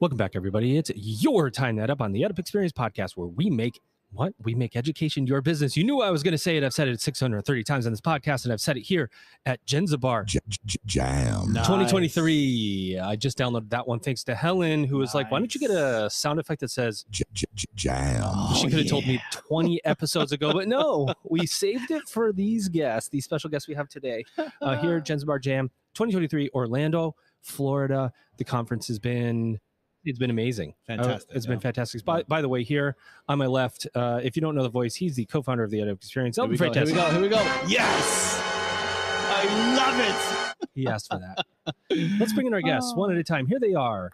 Welcome back, everybody. It's your time that up on the EdUp Experience podcast, where we make what we make education your business. You knew I was going to say it. I've said it 630 times on this podcast, and I've said it here at Jenzabar. J- j- jam. Nice. 2023. I just downloaded that one thanks to Helen, who was like, "Why don't you get a sound effect that says?" J- j- j- jam. Oh, she could have told me 20 episodes ago, but no, we saved it for these guests, these special guests we have today uh, here at Jenzabar Jam 2023, Orlando, Florida. The conference has been it's been amazing. Uh, Fantastic, it's been fantastic. By, by the way, here on my left, uh, if you don't know the voice, he's the co-founder of the EdUp Experience. Here we, go, here we go. Here we go. Yes. I love it. He asked for that. Let's bring in our guests one at a time. Here they are.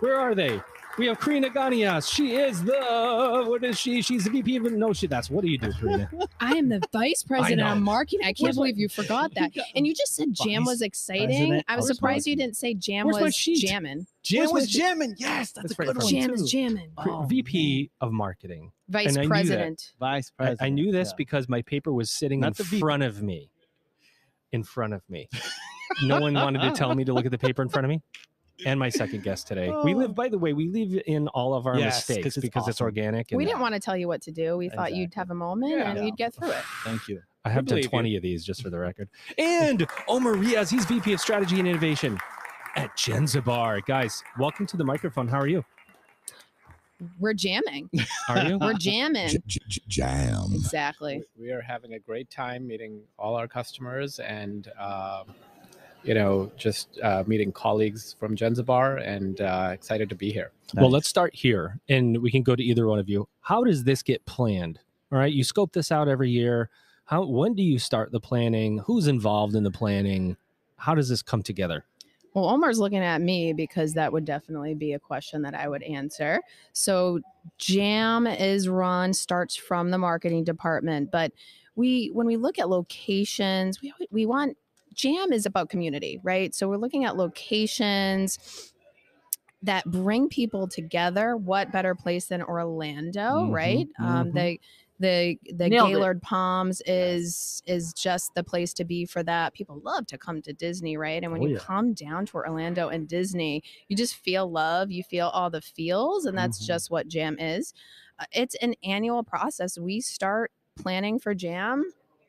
Where are they? We have Carina Ganias. She is the what is she? She's the VP of no she That's what do you do, Carina? I am the vice president of marketing. I can't my- believe you forgot that. And you just said jam Vice was exciting. president I was of surprised you didn't say jam Where's was jamming. Jam Where's was jamming. Yes, that's, That's a good from one Jam too. is jamming. Oh, VP of marketing. Vice and I knew that. president. Vice president. I knew this yeah. because my paper was sitting Not in VP. front of me. In front of me. no one wanted to tell me to look at the paper in front of me. And my second guest today. We Oh. live, by the way, we live in all of our Yes, 'cause mistakes it's because it's organic. And We didn't want to tell you what to do. We thought you'd have a moment Yeah. and you'd get through it. Thank you. I have done believe you. 20 of these just for the record. And Omer Riaz, he's VP of Strategy and Innovation at Jenzabar. Guys, welcome to the microphone. How are you? We're jamming. Are you? We're jamming. J- j- j- jam. Exactly. we are having a great time meeting all our customers and um, you know just uh, meeting colleagues from Jenzabar and uh, excited to be here. Well, let's start here and we can go to either one of you. How does this get planned? All right, you scope this out every year. How when do you start the planning? Who's involved in the planning? How does this come together? Well, Omer's looking at me because that would definitely be a question that I would answer. So, Jam is run starts from the marketing department, but we when we look at locations, we we want Jam is about community, right? So we're looking at locations that bring people together. What better place than Orlando, Mhm, right? Um, mhm. the the the Nailed it. Gaylord Palms is is just the place to be for that. People love to come to Disney, right? And when Oh, you yeah. come down to Orlando and Disney, you just feel love. You feel all the feels, and that's Mhm. just what Jam is. Uh, it's an annual process. We start planning for Jam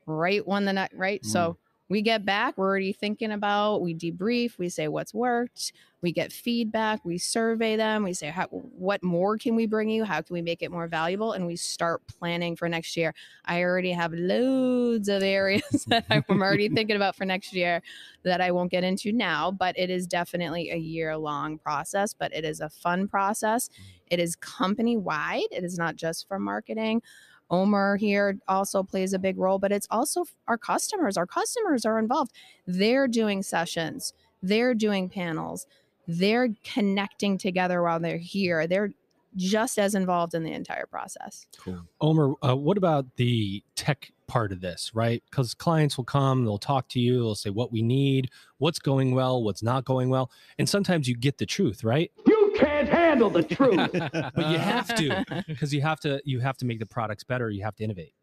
right when the night right. So we get back, we're already thinking about. We debrief. We say what's worked. We get feedback. We survey them. We say how, what more can we bring you? How can we make it more valuable? And we start planning for next year. I already have loads of areas that I'm already thinking about for next year that I won't get into now, but it is definitely a year long process, but it is a fun process. Mm. It is company wide, it is not just for marketing. Omer here also plays a big role, but it's also our customers. Our customers are involved. They're doing sessions, they're doing panels, they're connecting together while they're here. They're just as involved in the entire process. Cool. Omer, uh, what about the tech part of this, right? Because clients will come, they'll talk to you, they'll say what we need, what's going well, what's not going well. And sometimes you get the truth, right? You can't handle the truth. But you have to because you have to you have to make the products better, you have to innovate.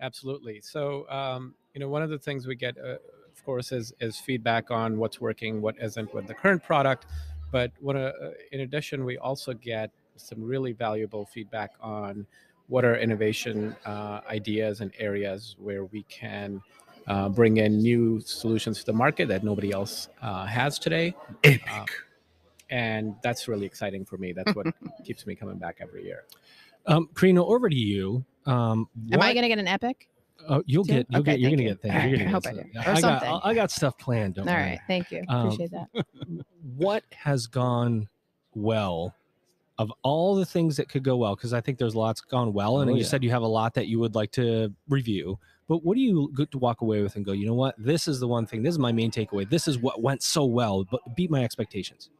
Absolutely. So um, you know one of the things we get, uh, of course, is is feedback on what's working, what isn't with the current product. But what, uh, in addition, we also get some really valuable feedback on what are innovation uh, ideas and areas where we can uh, bring in new solutions to the market that nobody else uh, has today. Epic. And that's really exciting for me. That's what keeps me coming back every year. Um, Carina, over to you. Um, Am I going to get an epic? Oh, you'll too? get, you'll Okay, get, you're thank gonna you. get things. You're gonna I hope get I stuff. do. Or I got, something. I got stuff planned. Don't All worry. right. Thank you. Um, Appreciate that. what has gone well of all the things that could go well because i think there's lots gone well and Oh, you yeah. said you have a lot that you would like to review but what do you get to walk away with and go you know what this is the one thing this is my main takeaway this is what went so well but beat my expectations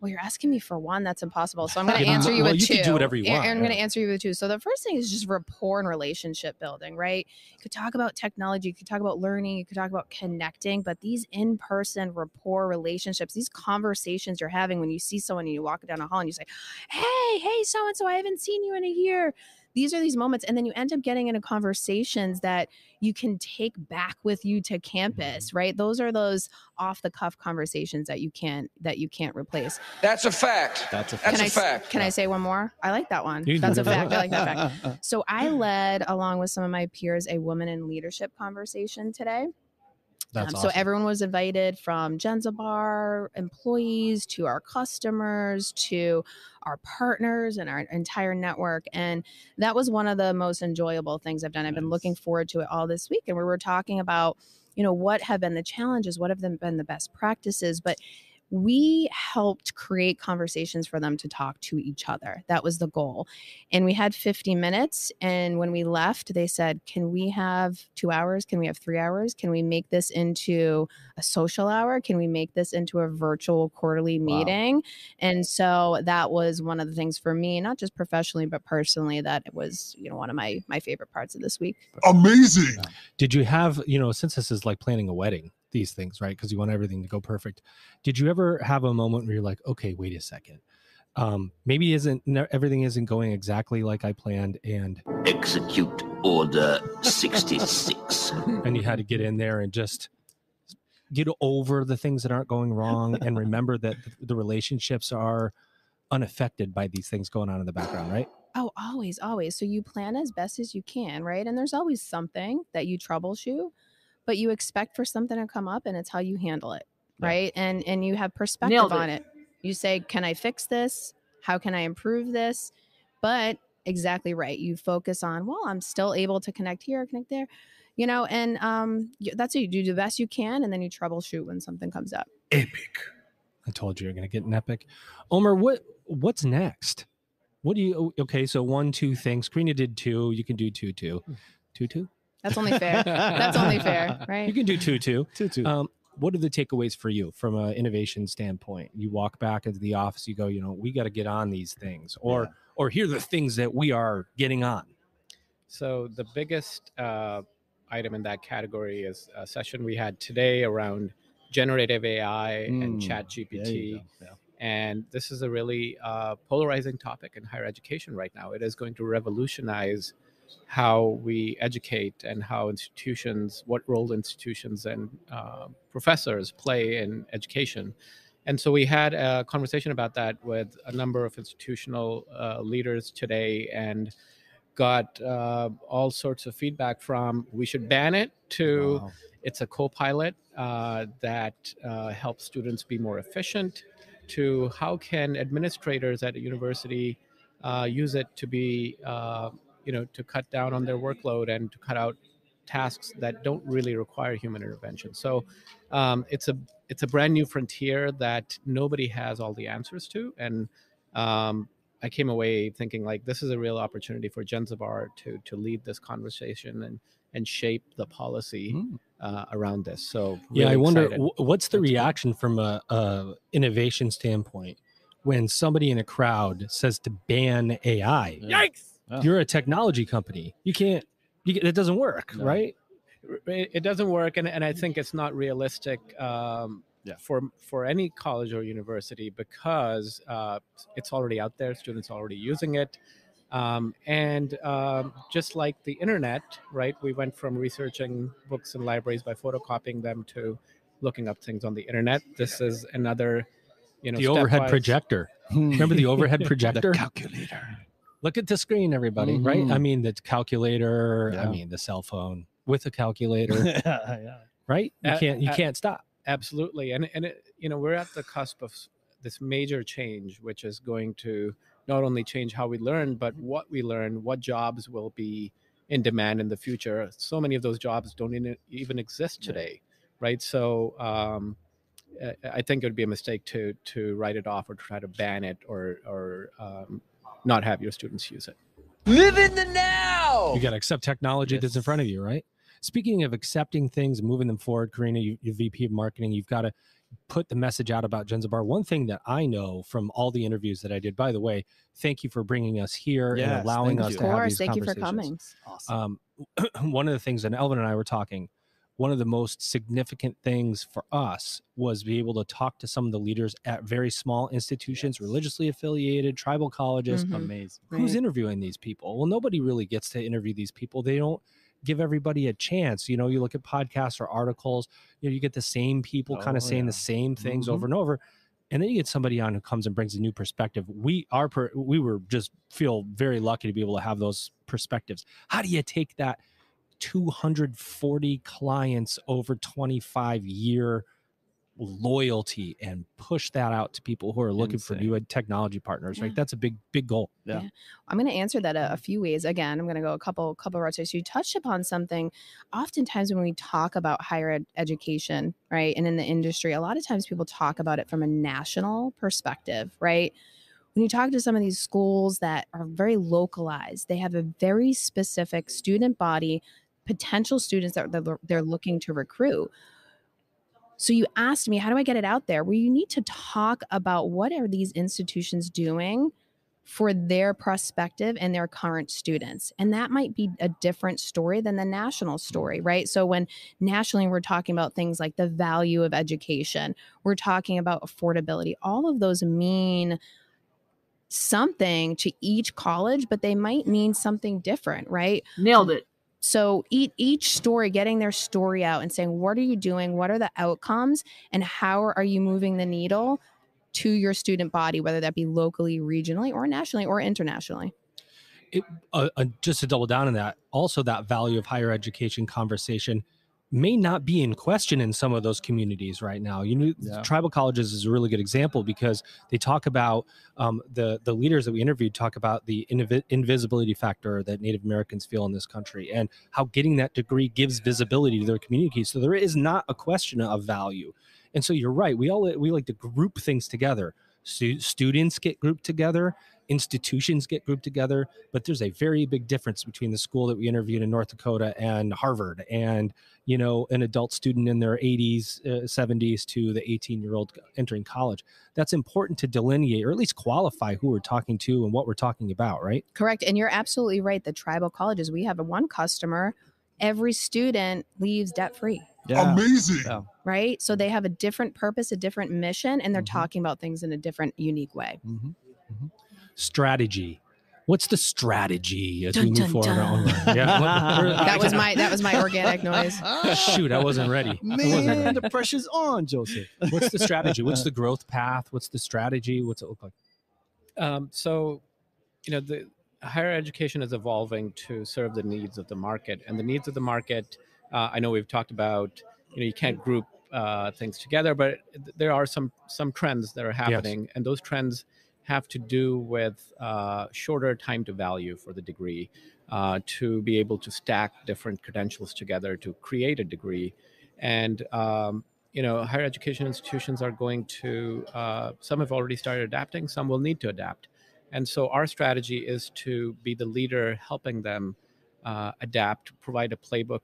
Well, you're asking me for one. That's impossible. So I'm going to answer you well, with you two. can do whatever you want, And I'm going to answer you with two. So the first thing is just rapport and relationship building, right? You could talk about technology, you could talk about learning, you could talk about connecting, but these in-person rapport relationships, these conversations you're having when you see someone and you walk down a hall and you say, "Hey, hey, so and so, I haven't seen you in a year." These are these moments and then you end up getting into conversations that you can take back with you to campus mm-hmm. right those are those off the cuff conversations that you can't that you can't replace That's a fact. That's a That's can a I s- fact. can i say one more i like that one You that's a fact i like that fact fact. so I led, along with some of my peers, a woman in leadership conversation today. That's Um, awesome. So everyone was invited from Jenzabar employees to our customers to our partners and our entire network. And that was one of the most enjoyable things I've done. I've been looking forward to it all this week. And we were talking about, you know, what have been the challenges, what have been the best practices, but we helped create conversations for them to talk to each other. That was the goal. And we had 50 minutes. And when we left, they said, Can we have two hours? Can we have three hours? Can we make this into a social hour? Can we make this into a virtual quarterly Wow. meeting? And so that was one of the things for me, not just professionally, but personally, that it was, you know, one of my my favorite parts of this week. Amazing. Did you have, you know, since this is like planning a wedding, these things, right? Because you want everything to go perfect. Did you ever have a moment where you're like, okay, wait a second. Um, maybe isn't everything isn't going exactly like I planned, and Execute Order 66. and you had to get in there and just get over the things that aren't going wrong, and remember that the relationships are unaffected by these things going on in the background, right? Oh, always, always. So you plan as best as you can, right? And there's always something that you troubleshoot, but you expect for something to come up and it's how you handle it, Yeah. right? And and you have perspective Nailed on it. it. You say, "Can I fix this? How can I improve this?" But exactly right. You focus on, "Well, I'm still able to connect here, connect there." You know, and um that's what you do the best you can and then you troubleshoot when something comes up. Epic. I told you you're gonna get an epic. Omer, what what's next? What do you okay? So one, two things. Carina did two. You can do two, two, two, two. That's only fair. that's only fair, right? You can do two, two. Two, two. Um, what are the takeaways for you from an innovation standpoint? You walk back into the office, you go, you know, we got to get on these things, or Yeah. or here are the things that we are getting on. So the biggest uh, item in that category is a session we had today around generative AI and Mm, Chat GPT. Yeah. And this is a really uh, polarizing topic in higher education right now. It is going to revolutionize how we educate and how institutions, what role institutions and uh, professors play in education. And so we had a conversation about that with a number of institutional uh, leaders today and got uh, all sorts of feedback from we should ban it to Wow. it's a co-pilot uh, that uh, helps students be more efficient to how can administrators at a university uh, use it to be uh, you know to cut down on their workload and to cut out tasks that don't really require human intervention so um, it's a it's a brand new frontier that nobody has all the answers to and um, I came away thinking like this is a real opportunity for Jenzabar to to lead this conversation and and shape the policy Mm. uh, around this. So Yeah, I wonder excited. what's the That's cool. reaction from a, a innovation standpoint when somebody in a crowd says to ban AI. Yeah. Oh. You're a technology company. You can't. You, can- it doesn't work, No. right? it, it doesn't work and, and i think it's not realistic um, Yeah. for for any college or university because uh, it's already out there students are already using it um, and um, just like the internet right we went from researching books in libraries by photocopying them to looking up things on the internet this is another you know the overhead stepwise- projector. Remember the overhead projector? the calculator. Look at the screen, everybody. Right? I Mhm. mean, the calculator. I mean, the cell phone with a calculator. yeah, yeah. right? You Uh, can't. You uh, can't stop. absolutely and and it, you know we're at the cusp of this major change which is going to not only change how we learn but what we learn what jobs will be in demand in the future so many of those jobs don't even exist Yeah. today right so um I- I think it would be a mistake to to write it off or try to ban it or or um, not have your students use it. Live in the now. You got to accept technology that's in front of you, right? Speaking of accepting things and moving them forward, Carina, you, you're VP of marketing. You've got to put the message out about Jenzabar. One thing that I know from all the interviews that I did, by the way, thank you for bringing us here Yes, and allowing us you. to Of have course, these thank you for coming. Awesome. Um, one of the things, and Elvin and I were talking, one of the most significant things for us was be able to talk to some of the leaders at very small institutions, religiously affiliated, tribal colleges. Mhm. Amazing. Who's Right. interviewing these people? Well, nobody really gets to interview these people. They don't give everybody a chance. You know, you look at podcasts or articles, you know, you get the same people kind Oh, of saying yeah. the same things Mhm. over and over. And then you get somebody on who comes and brings a new perspective. We are per, we were just feel very lucky to be able to have those perspectives. How do you take that 240 clients over 25 year loyalty and push that out to people who are looking for new technology partners? Right, that's a big big goal. Yeah. I'm going to answer that a, a few ways. Again, I'm going to go a couple couple routes. here. So you touched upon something. Oftentimes, when we talk about higher ed- education, right, and in the industry, a lot of times people talk about it from a national perspective, right? When you talk to some of these schools that are very localized, they have a very specific student body, potential students that they're, looking to recruit. So you asked me, how do I get it out there? Well, you need to talk about what are these institutions doing for their prospective and their current students. And that might be a different story than the national story, right? So when nationally we're talking about things like the value of education, we're talking about affordability, all of those mean something to each college, but they might mean something different, right? Nailed it. So each each story, getting their story out and saying, what are you doing? What are the outcomes? And how are you moving the needle to your student body, whether that be locally, regionally, or nationally, or internationally? it, uh, uh, just to double down on that, also that value of higher education conversation may not be in question in some of those communities right now. You know, Yeah. tribal colleges is a really good example because they talk about um, the the leaders that we interviewed talk about the invi- invisibility factor that Native Americans feel in this country and how getting that degree gives visibility to their community. So there is not a question of value. And so you're right. We all we like to group things together. Stu- students get grouped together institutions get grouped together but there's a very big difference between the school that we interviewed in north dakota and harvard and you know an adult student in their 80s uh, 70s to the 18 year old entering college that's important to delineate or at least qualify who we're talking to and what we're talking about right Correct. And you're absolutely right. The tribal colleges, we have a one customer, every student leaves debt free. Yeah. Amazing. Yeah. Right. So they have a different purpose, a different mission, and they're Mhm. talking about things in a different, unique way. Mhm. Strategy what's the strategy as Dun, we move dun, forward dun. yeah what- That was my that was my organic noise. shoot i wasn't ready I wasn't ready. Man, the pressure's on, Joseph. what's the strategy what's the growth path what's the strategy what's it look like Um, so, you know, the higher education is evolving to serve the needs of the market, and the needs of the market. Uh, I know we've talked about. You know, you can't group uh, things together, but there are some some trends that are happening, and those trends have to do with uh, shorter time to value for the degree, uh, to be able to stack different credentials together to create a degree, and um, you know, higher education institutions are going to, uh, some have already started adapting, some will need to adapt. And so our strategy is to be the leader helping them uh, adapt, provide a playbook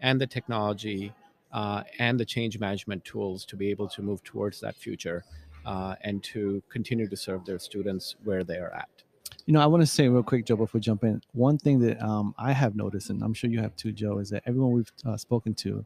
and the technology uh, and the change management tools to be able to move towards that future and to continue to serve their students where they are at. You know, I want to say real quick, Joe, before we jump in. One thing that um, I have noticed, and I'm sure you have too, Joe, is that everyone we've uh, spoken to,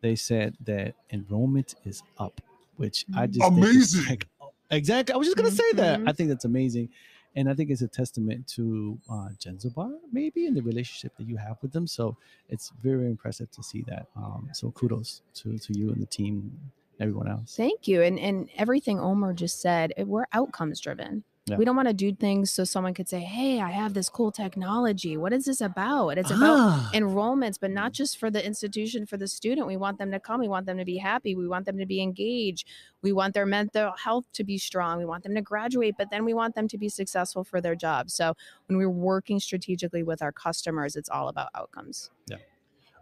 they said that enrollment is up, which I just think is Amazing. like- exactly. I was just gonna say that. Mhm. I think that's amazing, and I think it's a testament to uh, Jenzabar maybe and the relationship that you have with them. So it's very impressive to see that. Um, so kudos to to you and the team, everyone else. Thank you. And and everything Omer just said, eh, we're outcomes driven. Yeah. We don't want to do things so someone could say, "Hey, I have this cool technology. What is this about?" It's about Ah, enrollments, but not just for the institution, for the student. We want them to come. We want them to be happy. We want them to be engaged. We want their mental health to be strong. We want them to graduate, but then we want them to be successful for their job. So when we're working strategically with our customers, it's all about outcomes. Yeah.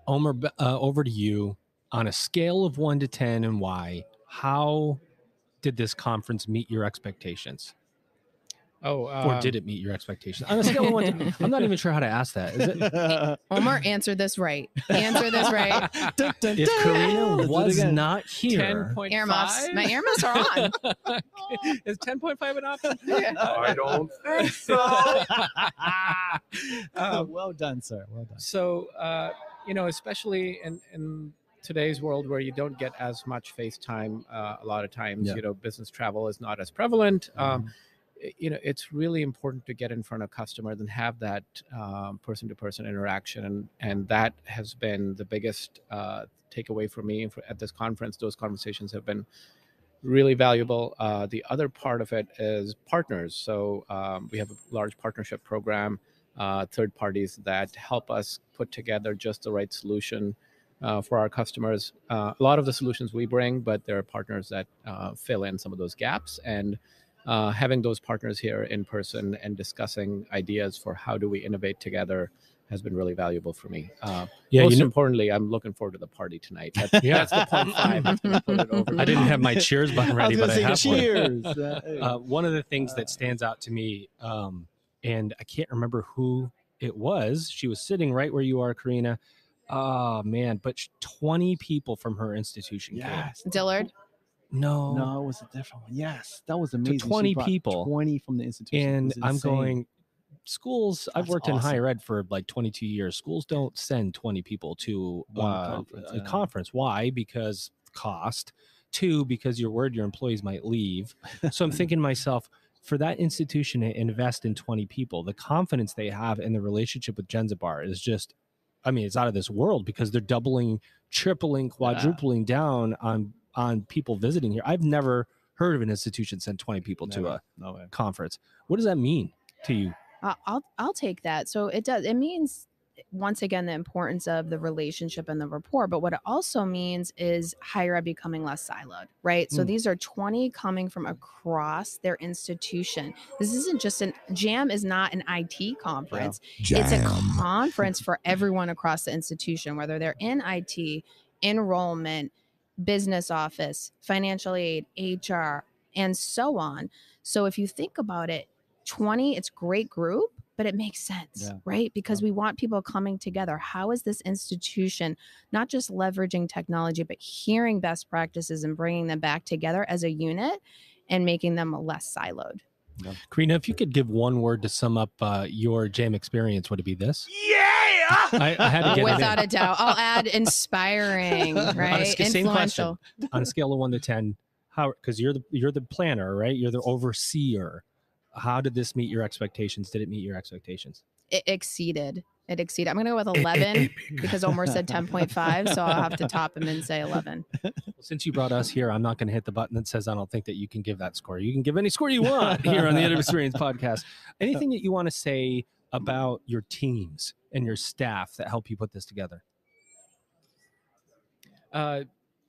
Omer, uh, over to you. On a scale of one to 10 and why, how did this conference meet your expectations? Oh, Or um, did it meet your expectations? On a scale of one to, I'm not even sure how to ask that. Is it? Omer, answer this right. Answer this right. Dun, dun, If. Carina Let's do it was not here, 10.5? Air muffs. My air muffs are on. is 10.5 an option? I don't think so. Um, well done, sir. Well done. so uh, you know especially in, in today's world where you don't get as much FaceTime uh, a lot of times, Yeah. you know, business travel is not as prevalent. Um, Mhm. i- you know, it's really important to get in front of customers and have that um, person-to-person interaction, and and that has been the biggest uh, takeaway for me for, at this conference. Those conversations have been really valuable. Uh, the other part of it is partners. So um, we have a large partnership program, uh, third parties that help us put together just the right solution for our customers. Uh, a lot of the solutions we bring, but there are partners that uh, fill in some of those gaps. And uh, having those partners here in person and discussing ideas for how do we innovate together has been really valuable for me. Uh, Yeah, most you know, importantly, I'm looking forward to the party tonight. That's, Yeah. that's the point five. That's gonna put it over. I didn't have my cheers button ready, but I have one. cheers. Uh, hey. Uh, one of the things that stands out to me, um, and I can't remember who it was. She was sitting right where you are, Carina. Oh man, but 20 people from her institution came. yes. Dillard. No, No, it was a different one. Yes, that was amazing. She 20 brought people. 20 from the institution. And I'm going schools i've That's worked in higher ed for like 22 years schools don't send 20 people to One uh, conference, a yeah. conference why because cost two because you're worried your employees might leave so i'm thinking to myself for that institution to invest in 20 people the confidence they have in the relationship with Genzabar is just i mean it's out of this world because they're doubling tripling quadrupling down on on people visiting here i've never heard of an institution send 20 people to Never. a no conference what does that mean to you I'll I'll take that. So it does. It means once again the importance of the relationship and the rapport. But what it also means is higher ed becoming less siloed, right? So Mm. these are 20 coming from across their institution. This isn't just an Jam is not an IT conference. It's a conference for everyone across the institution, whether they're in IT, enrollment, business office, financial aid, HR, and so on. So if you think about it, 20, it's great group, but it makes sense, Yeah. right? Because we want people coming together. How is this institution not just leveraging technology, but hearing best practices and bringing them back together as a unit and making them less siloed? Carina, if you could give one word to sum up uh, your jam experience, would it be this? Yeah! I, I had to get Without it a doubt. I'll add inspiring, right? sc- same question. On a scale of one to ten. How? Because you're the you're the planner, right? You're the overseer. How did this meet your expectations? Did it meet your expectations? It exceeded. It exceeded. I'm going to go with 11 because Omer said 10.5. So I'll have to top him and say 11. Well, since you brought us here, I'm not going to hit the button that says I don't think that you can give that score. You can give any score you want here on the EdUp Experience podcast. Anything that you want to say about your teams and your staff that help you put this together? uh,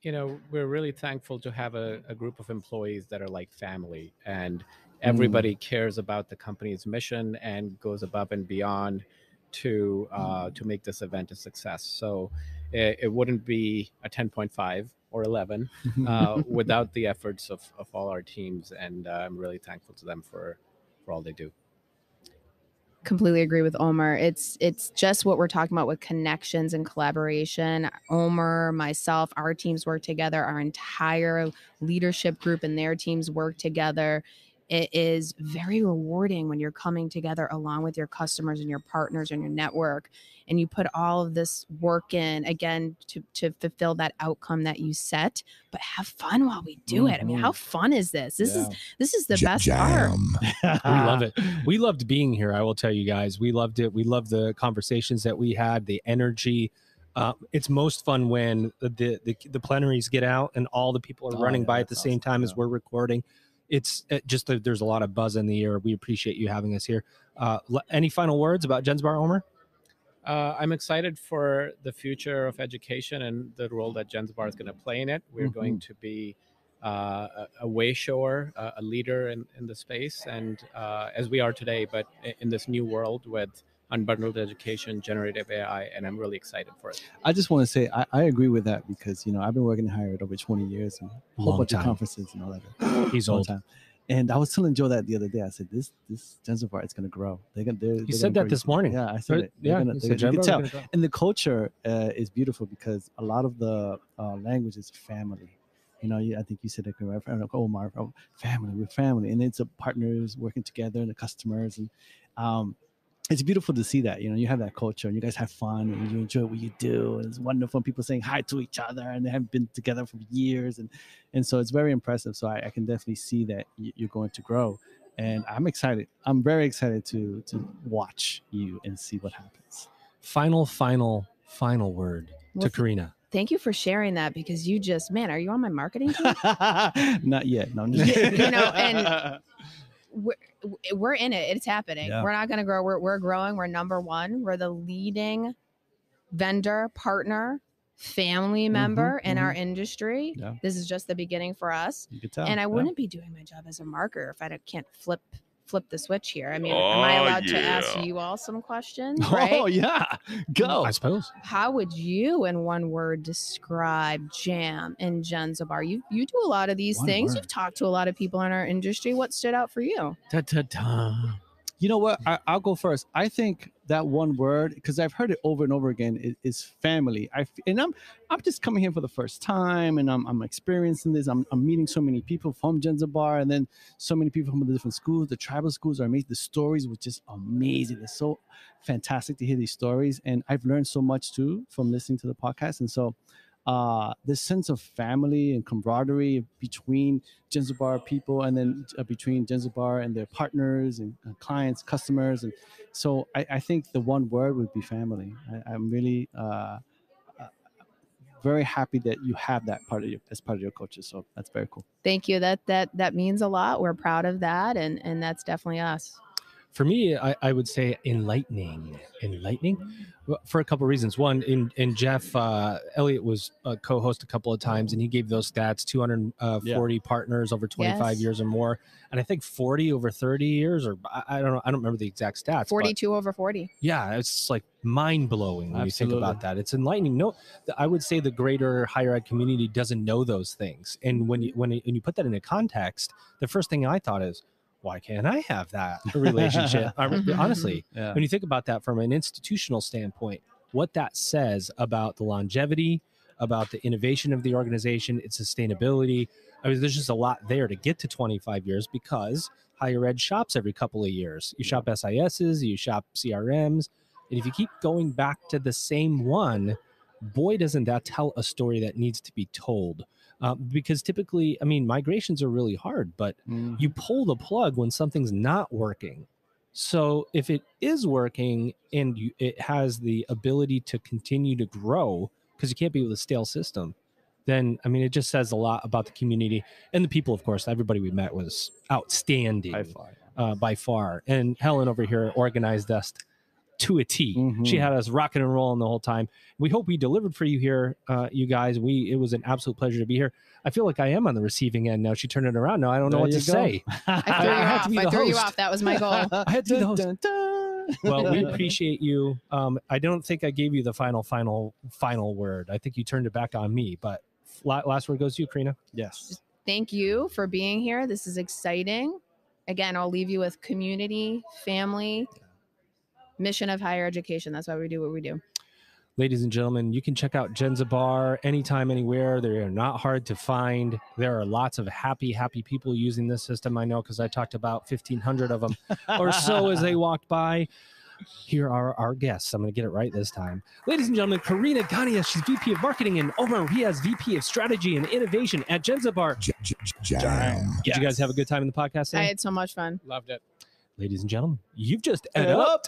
you know, we're really thankful to have a, a group of employees that are like family and everybody cares about the company's mission and goes above and beyond to uh, to make this event a success. So it, it wouldn't be a 10.5 or 11 uh, without the efforts of, of all our teams. And uh, I'm really thankful to them for, for all they do. completely agree with Omer. It's it's just what we're talking about with connections and collaboration. Omer, myself, our teams work together. Our entire leadership group and their teams work together. It is very rewarding when you're coming together along with your customers and your partners and your network, and you put all of this work in again to to fulfill that outcome that you set. But have fun while we do it. I mean, how fun is this? This is this is the best part. We love it. We loved being here. I will tell you guys, we loved it. We loved the conversations that we had, the energy. Uh, it's most fun when the, the the plenaries get out and all the people are Oh, running yeah, by at the that's same awesome. time as we're recording. It's uh, just that there's a lot of buzz in the air. We appreciate you having us here. Uh, any final words about Jenzabar Omer? Uh, I'm excited for the future of education and the role that Jenzabar is going to play in it. We're going to be uh, a, a way shower, uh, a leader in, in the space, and uh, as we are today, but in this new world with unbundled education, generative AI, and I'm really excited for it. I just want to say I, I agree with that because you know I've been working in higher ed over 20 years and a whole Long bunch time. of conferences and all that. He's old. time. And I was telling Joe that the other day. I said this this Jenzabar is going to grow. They're gonna. They're, You they're said that grow. this morning. Yeah, I said Right? it. They're Yeah, gonna, you they're said gonna- you can tell. And the culture uh, is beautiful because a lot of the uh, language is family. You know, you, I think you said it correct. I don't Omer, oh, family, we're family, and it's a partners working together and the customers, and um, it's beautiful to see that you know you have that culture and you guys have fun and you enjoy what you do and it's wonderful people saying hi to each other and they haven't been together for years and and so it's very impressive so i, I can definitely see that y- you're going to grow and i'm excited i'm very excited to to watch you and see what happens Final, final, final word Well, to Carina. Thank you for sharing that because you just, man, are you on my marketing team? not yet no i'm just You know, and- we're, we're in it. It's happening. Yeah. We're not going to grow. We're, we're growing. We're number one. We're the leading vendor, partner, family mm-hmm. member in our mm-hmm. industry. Yeah. This is just the beginning for us. you can tell and I yeah. wouldn't be doing my job as a marketer if I can't flip flip the switch here. I mean, am I Oh, allowed to ask yeah. you all some questions? Right? oh yeah go I suppose. How would you, in one word, describe Jam and Jenzabar? You you do a lot of these One things. word. You've talked to a lot of people in our industry. What stood out for you? Da, da, da. You know what? I, I'll go first. I think that one word, because I've heard it over and over again, is, is family. I and I'm I'm just coming here for the first time, and I'm, I'm experiencing this. I'm, I'm meeting so many people from Jenzabar, and then so many people from the different schools. The tribal schools are amazing. The stories were just amazing. It's so fantastic to hear these stories, and I've learned so much too from listening to the podcast. And so, uh, this sense of family and camaraderie between Jenzabar people and then uh, between Jenzabar and their partners and uh, clients, customers. And so I, I think the one word would be family. I, I'm really uh, uh, very happy that you have that part of your, as part of your culture. So that's very cool. Thank you. That that that means a lot. We're proud of that, and and that's definitely us. For me, I, I would say enlightening. Enlightening for a couple of reasons. One, in, in Jeff uh, Elliott was a co-host a couple of times, and he gave those stats: 240 partners over 25 Yes. years or more, and I think 40 over 30 years, or I, I don't know. I don't remember the exact stats. but- Forty-two over forty. yeah it's like mind blowing when you think about that it's enlightening no i would say the greater higher ed community doesn't know those things and when you when, it, when you put that into context the first thing i thought is why can't i have that relationship Mhm. honestly Yeah. when you think about that from an institutional standpoint what that says about the longevity about the innovation of the organization its sustainability i mean there's just a lot there to get to 25 years because higher ed shops every couple of years you shop sis's you shop crms and if you keep going back to the same one boy doesn't that tell a story that needs to be told uh, because typically i mean migrations are really hard but Mhm. you pull the plug when something's not working. So if it is working and you, it has the ability to continue to grow, because you can't be with a stale system, then I mean it just says a lot about the community and the people. Of course, everybody we met was outstanding uh, by far. And Helen over here organized us to a T. She Mhm. had us rocking and rolling the whole time. We hope we delivered for you here, uh, you guys. We it was an absolute pleasure to be here. I feel like I am on the receiving end now. She turned it around. Now I don't know There what to go. say. I threw you I had to off. be I the threw you off. That was my goal. I had to be the host. Dun, dun, dun. Well, we appreciate you. Um, I don't think I gave you the final, final, final word. I think you turned it back on me. But last word goes to you, Carina. yes. Thank you for being here. This is exciting. Again, I'll leave you with community, family, mission of higher education. That's why we do what we do. Ladies and gentlemen, you can check out Jenzabar anytime, anywhere. They are not hard to find. There are lots of happy, happy people using this system. I know because I talked about 1,500 of them or so as they walked by. Here are our guests. I'm going to get it right this time. Ladies and gentlemen, Carina Gania, she's VP of Marketing, and Omer Riaz, VP of Strategy and Innovation at Jenzabar. Jam. Did you guys have a good time in the podcast I had so much fun. Loved it. Ladies and gentlemen, you've just Ed ed up